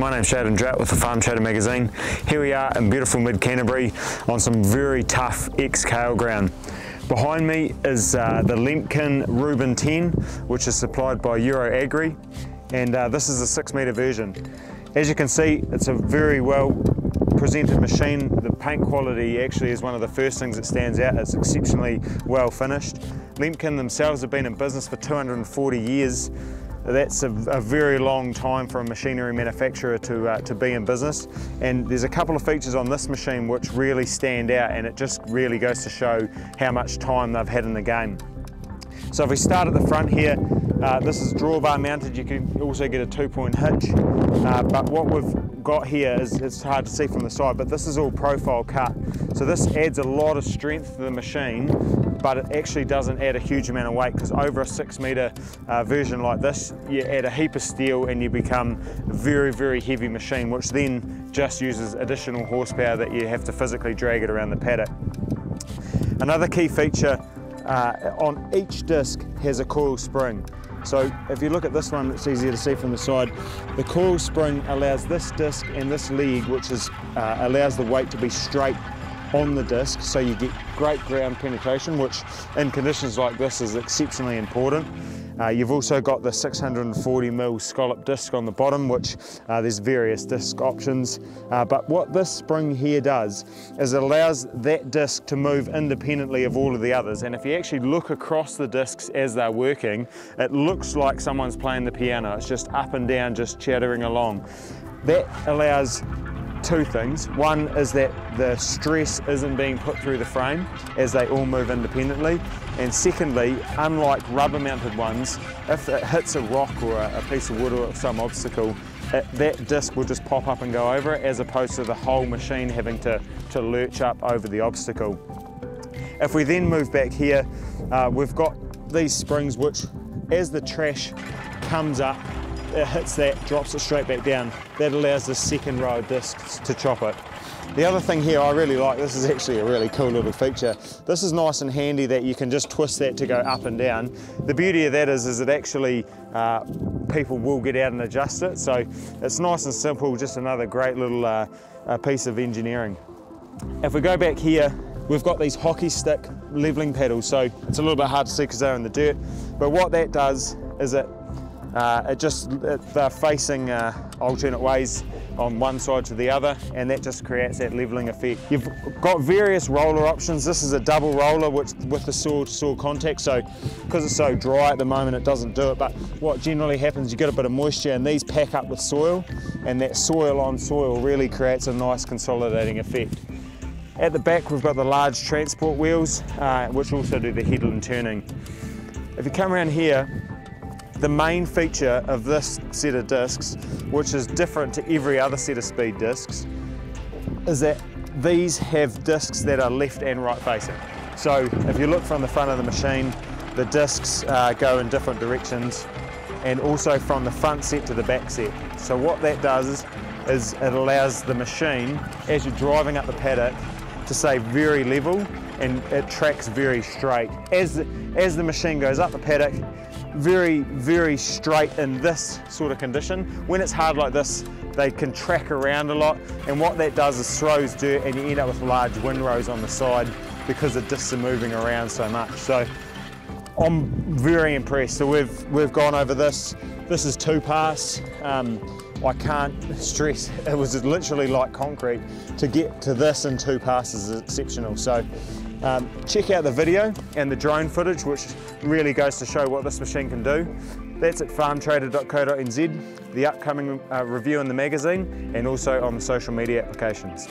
My name's Shaden Drought with the Farm Trader magazine. Here we are in beautiful mid-Canterbury on some very tough ex-kale ground. Behind me is uh, the Lemken Rubin 10, which is supplied by EuroAgri, and uh, this is a six metre version. As you can see, it's a very well presented machine. The paint quality actually is one of the first things that stands out. It's exceptionally well finished. Lemken themselves have been in business for 240 years. That's a, a, very long time for a machinery manufacturer to, uh, to be in business. And there's a couple of features on this machine which really stand out and it just really goes to show how much time they've had in the game. So if we start at the front here, uh, this is drawbar mounted. You can also get a two point hitch. Uh, but what we've got here is, it's hard to see from the side, but this is all profile cut. So this adds a lot of strength to the machine but it actually doesn't add a huge amount of weight because over a six meter uh, version like this, you add a heap of steel and you become a very, very heavy machine, which then just uses additional horsepower that you have to physically drag it around the paddock. Another key feature uh, on each disc has a coil spring. So if you look at this one, it's easier to see from the side. The coil spring allows this disc and this leg, which is, uh, allows the weight to be straight on the disc so you get great ground penetration which in conditions like this is exceptionally important. Uh, you've also got the 640mm scallop disc on the bottom which uh, there's various disc options. Uh, but what this spring here does is it allows that disc to move independently of all of the others. And if you actually look across the discs as they're working it looks like someone's playing the piano. It's just up and down just chattering along. That allows two things. One is that the stress isn't being put through the frame as they all move independently. And secondly, unlike rubber mounted ones, if it hits a rock or a, piece of wood or some obstacle, it, that disc will just pop up and go over it as opposed to the whole machine having to, to lurch up over the obstacle. If we then move back here, uh, we've got these springs which as the trash comes up it hits that, drops it straight back down. That allows the second row of discs to chop it. The other thing here I really like, this is actually a really cool little feature. This is nice and handy that you can just twist that to go up and down. The beauty of that is, is it actually, uh, people will get out and adjust it. So it's nice and simple, just another great little uh, piece of engineering. If we go back here, we've got these hockey stick leveling paddles. So it's a little bit hard to see because they're in the dirt. But what that does is it uh, it just it, they're facing uh, alternate ways on one side to the other and that just creates that leveling effect. You've got various roller options. This is a double roller which with the saw to saw contact so because it's so dry at the moment it doesn't do it but what generally happens you get a bit of moisture and these pack up with soil and that soil on soil really creates a nice consolidating effect. At the back we've got the large transport wheels uh, which also do the headland turning. If you come around here the main feature of this set of discs, which is different to every other set of speed discs, is that these have discs that are left and right facing. So if you look from the front of the machine, the discs uh, go in different directions and also from the front set to the back set. So what that does is it allows the machine, as you're driving up the paddock, to stay very level and it tracks very straight. As, as the machine goes up the paddock, very, very straight in this sort of condition. When it's hard like this, they can track around a lot, and what that does is throws dirt and you end up with large windrows on the side because the discs are moving around so much. So I'm very impressed. So we've, we've gone over this. This is two pass. Um, I can't stress, it was literally like concrete. To get to this in two passes is exceptional. So um, check out the video and the drone footage, which really goes to show what this machine can do. That's at farmtrader.co.nz, the upcoming uh, review in the magazine, and also on the social media applications.